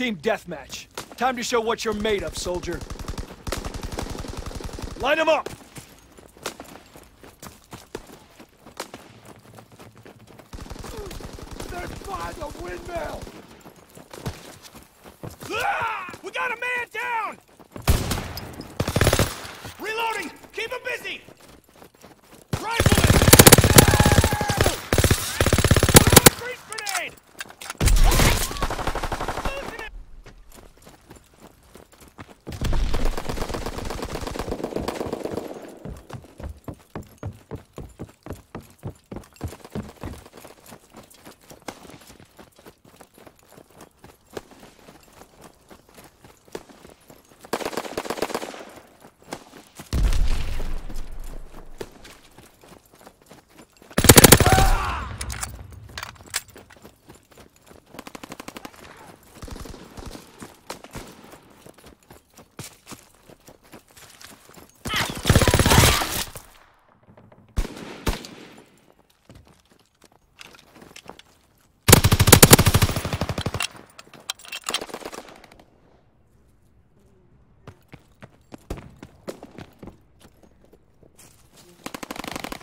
Team deathmatch. Time to show what you're made of, soldier. Line them up! They're by the windmill! Ah! We got a man down! Reloading! Keep him busy! Rifleman! Grease grenade! Losing it!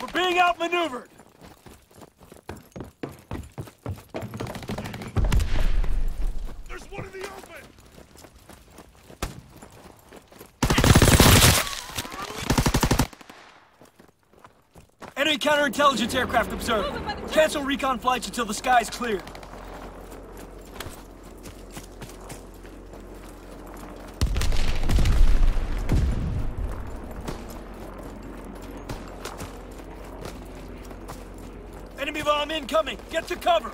We're being outmaneuvered! There's one in the open! Enemy counterintelligence aircraft observed. Cancel recon flights until the sky's clear. Enemy bomb incoming! Get to cover!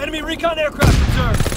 Enemy recon aircraft observed!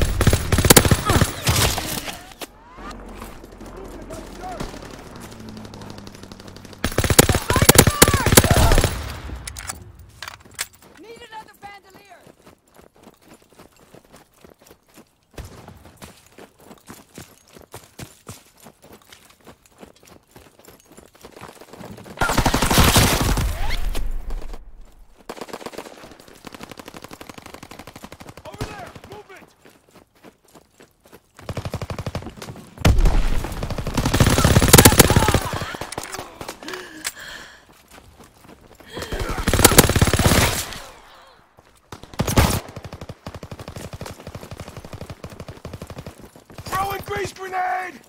Grenade!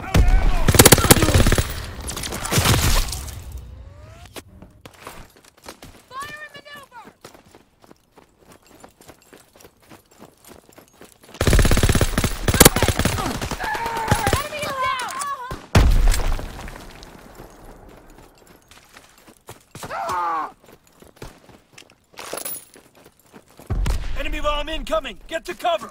Out ammo! Fire and maneuver! Enemy is down! Enemy bomb incoming! Get to cover!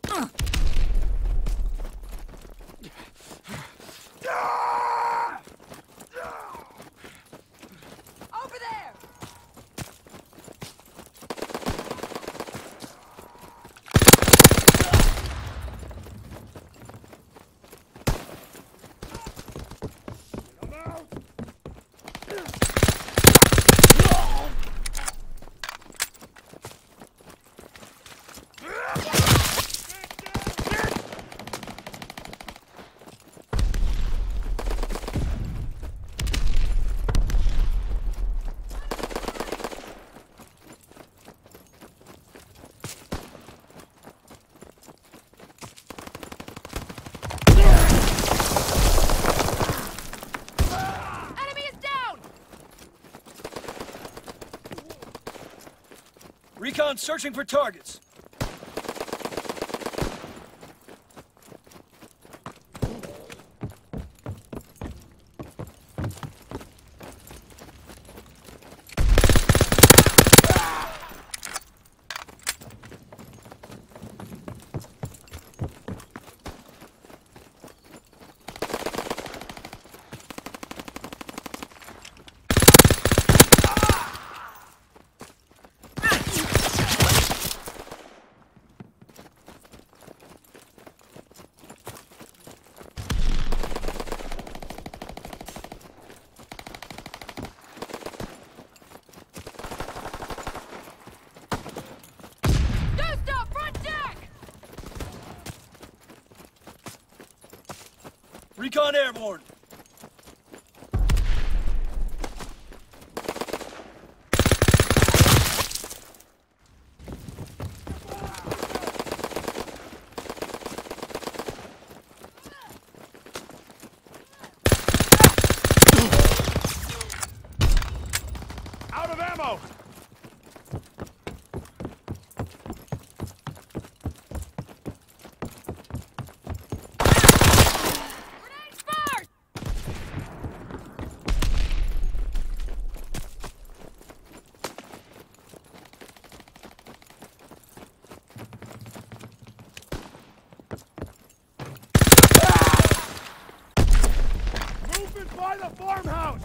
Over Recon searching for targets. Recon airborne. Out of ammo! Grenade first! Movement by the farmhouse!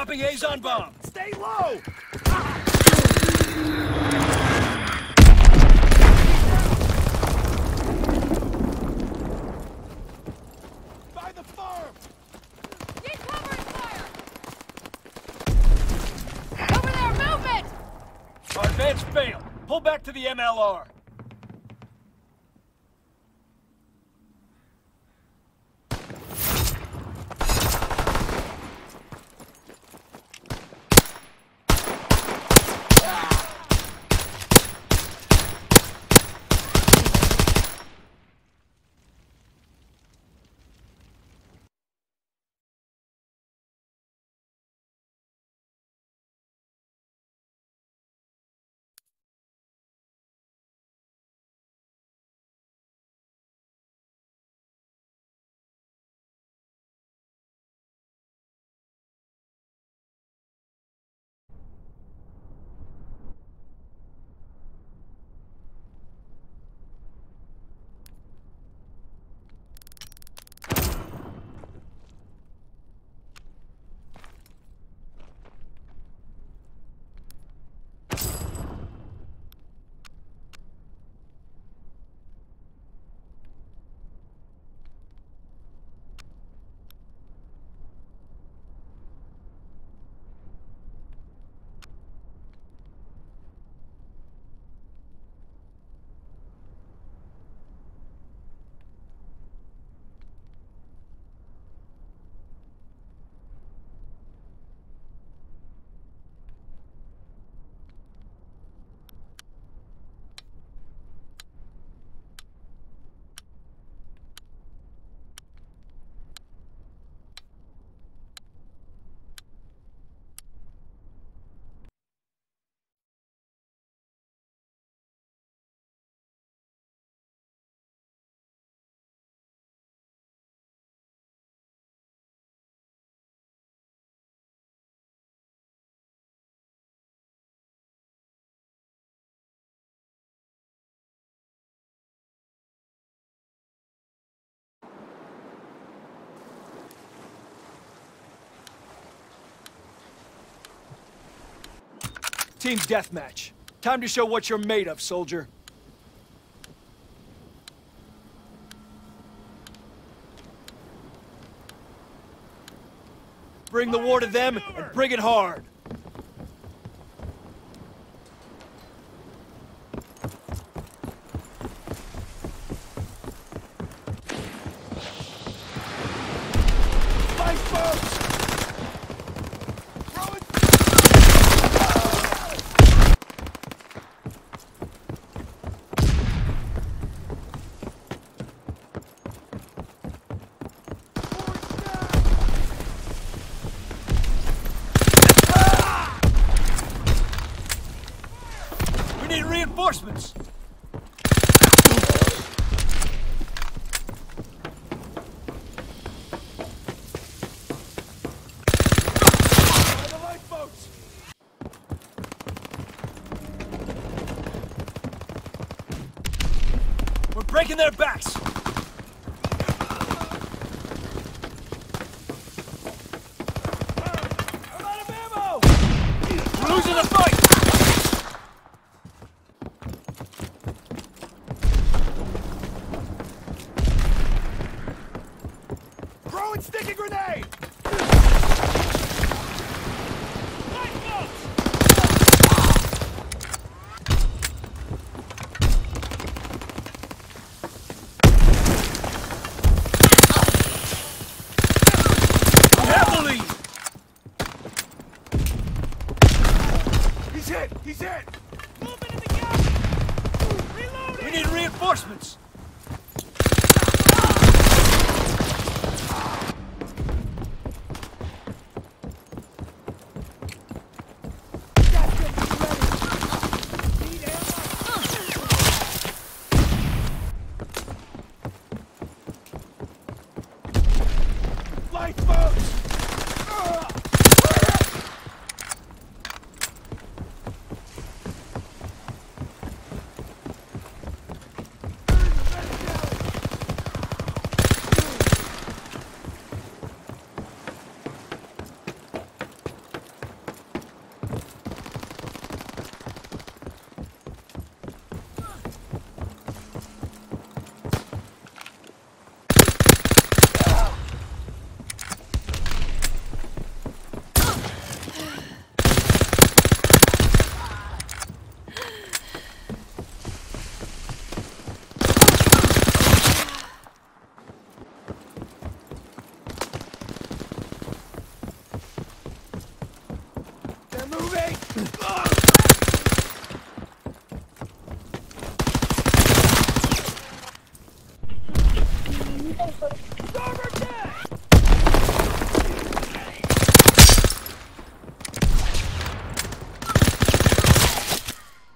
Dropping Azon bomb. Stay low! By the farm! Get cover and fire! Over there, movement! Our advance failed. Pull back to the MLR. Team deathmatch. Time to show what you're made of, soldier. Bring the war to them and bring it hard. Reinforcements! We're breaking their backs! I'm out of ammo! We're losing the fight! Throwing sticky grenade! We have the lead! He's hit! He's hit! Moving in the gap! Reloading! We need reinforcements!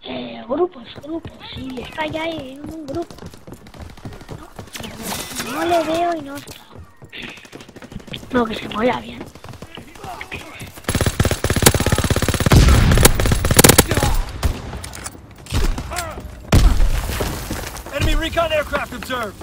Eh, grupos, grupos, sí, está ya en un grupo. No, no le veo y no está. No, que se mueva bien. Recon aircraft observed!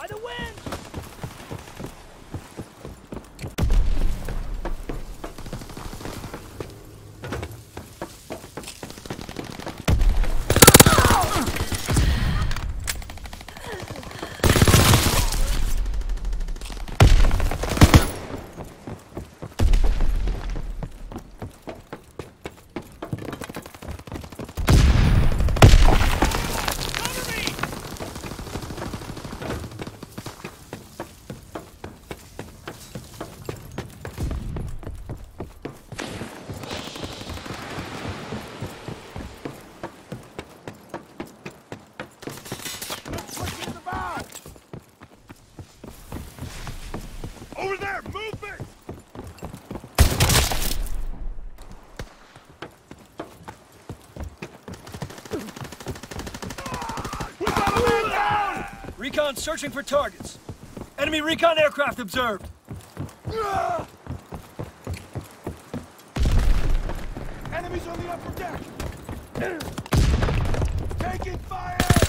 By the wind! Pushing the bow! Over there! Movement! We got a man down! Recon searching for targets. Enemy recon aircraft observed. Enemies on the upper deck! Taking fire!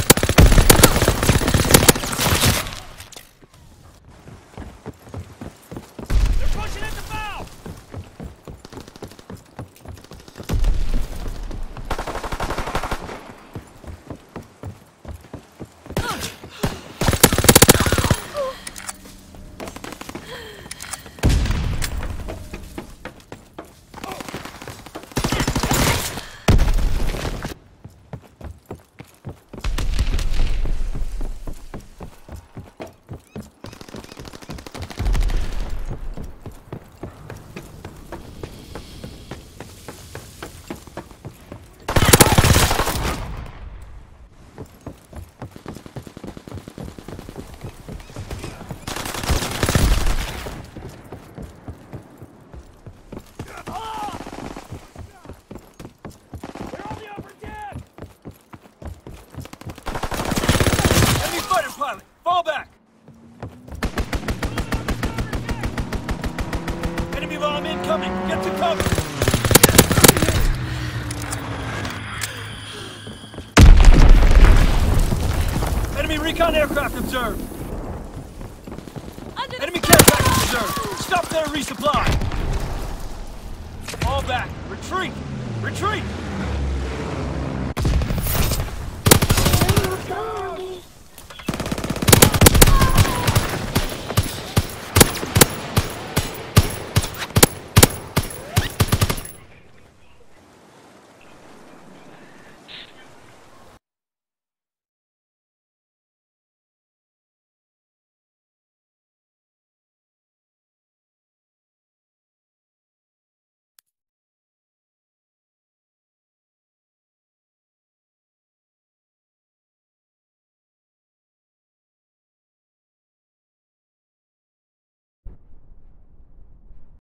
Fall back! Enemy bomb incoming! Get to cover! Enemy recon aircraft observed! Under Enemy care package observed! Stop their resupply! Fall back! Retreat! Retreat!